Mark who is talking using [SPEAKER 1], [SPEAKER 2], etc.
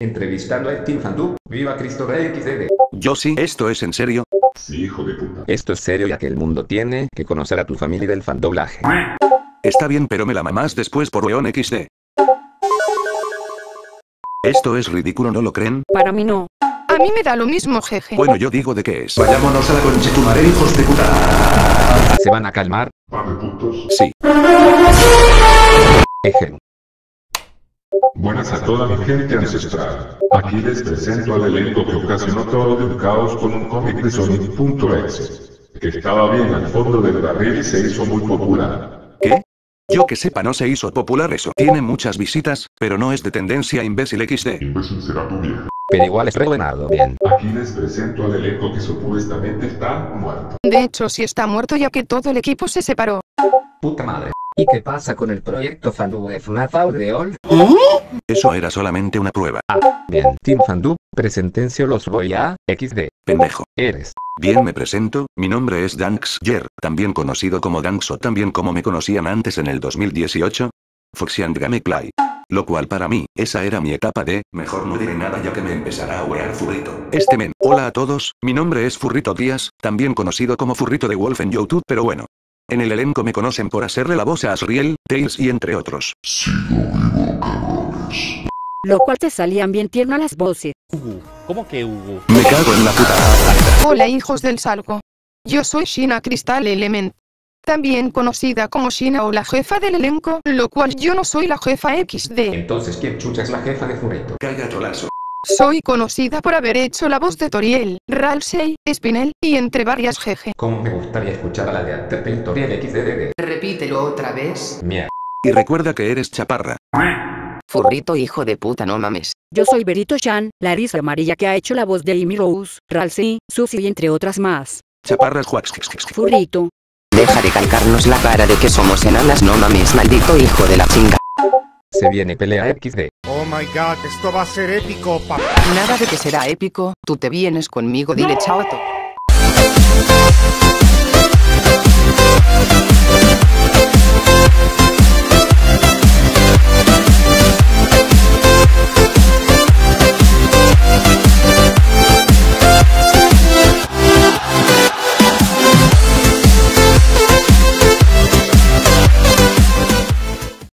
[SPEAKER 1] Entrevistando a Team Fandub. Viva Cristo Rey XD.
[SPEAKER 2] Yo sí, esto es en serio.
[SPEAKER 3] Sí, hijo de puta.
[SPEAKER 1] Esto es serio ya que el mundo tiene que conocer a tu familia del fandoblaje.
[SPEAKER 2] Está bien, pero me la mamás después por León XD. Esto es ridículo, ¿no lo creen?
[SPEAKER 4] Para mí no. A mí me da lo mismo, jeje.
[SPEAKER 2] Bueno, yo digo de qué es.
[SPEAKER 5] Vayámonos a la conchetumare, hijos de puta.
[SPEAKER 1] ¿Se van a calmar?
[SPEAKER 3] De putos.
[SPEAKER 2] Sí.
[SPEAKER 1] Eje.
[SPEAKER 3] Buenas a toda mi gente ancestral. Aquí les presento al elenco que ocasionó todo el caos con un cómic de Sonic.exe. Que estaba bien al fondo del barril y se hizo muy popular.
[SPEAKER 2] ¿Qué? Yo que sepa no se hizo popular eso. Tiene muchas visitas, pero no es de tendencia imbécil XD.
[SPEAKER 3] Imbécil será tu vieja.
[SPEAKER 1] Pero igual es re buenardo. Bien.
[SPEAKER 3] Aquí les presento al elenco que supuestamente está muerto.
[SPEAKER 4] De hecho, sí está muerto ya que todo el equipo se separó.
[SPEAKER 1] Puta madre. ¿Y qué pasa con el proyecto Fandub de FNAF Aureol?
[SPEAKER 2] Eso era solamente una prueba.
[SPEAKER 1] Bien. Team Fandub, presentencio los voy a XD.
[SPEAKER 2] Pendejo.
[SPEAKER 1] Eres.
[SPEAKER 2] Bien me presento, mi nombre es Danks Jer, también conocido como Danks o también como me conocían antes en el 2018. Foxian Gameplay. Lo cual para mí, esa era mi etapa de, mejor no diré nada ya que me empezará a huear Furrito. Este men, hola a todos, mi nombre es Furrito Díaz, también conocido como Furrito de Wolf en YouTube pero bueno. En el elenco me conocen por hacerle la voz a Asriel, Tails y entre otros.
[SPEAKER 6] Lo cual te salían bien tiernas las voces.
[SPEAKER 7] ¿Cómo que Hugo?
[SPEAKER 2] Me cago en la puta.
[SPEAKER 4] Hola hijos del salgo. Yo soy Shina Crystal Element. También conocida como Shina o la jefa del elenco, lo cual yo no soy la jefa XD.
[SPEAKER 1] Entonces, ¿quién chucha es la jefa de Furrito?
[SPEAKER 2] Calla trolazo.
[SPEAKER 4] Soy conocida por haber hecho la voz de Toriel, Ralsei, Spinel, y entre varias jeje.
[SPEAKER 1] ¿Cómo me gustaría escuchar a la de Antepel Toriel XD?
[SPEAKER 8] Repítelo otra vez.
[SPEAKER 1] Mierda.
[SPEAKER 2] Y recuerda que eres chaparra.
[SPEAKER 8] Furrito hijo de puta no mames.
[SPEAKER 6] Yo soy Berito Chan, la risa amarilla que ha hecho la voz de Amy Rose, Ralsei, Susie y entre otras más.
[SPEAKER 2] Chaparras juax.
[SPEAKER 6] Furrito.
[SPEAKER 8] Deja de calcarnos la cara de que somos enanas no mames maldito hijo de la chinga.
[SPEAKER 1] Se viene pelea XD.
[SPEAKER 9] Oh my god, esto va a ser épico, papá.
[SPEAKER 8] Nada de que será épico, tú te vienes conmigo dile chao a to-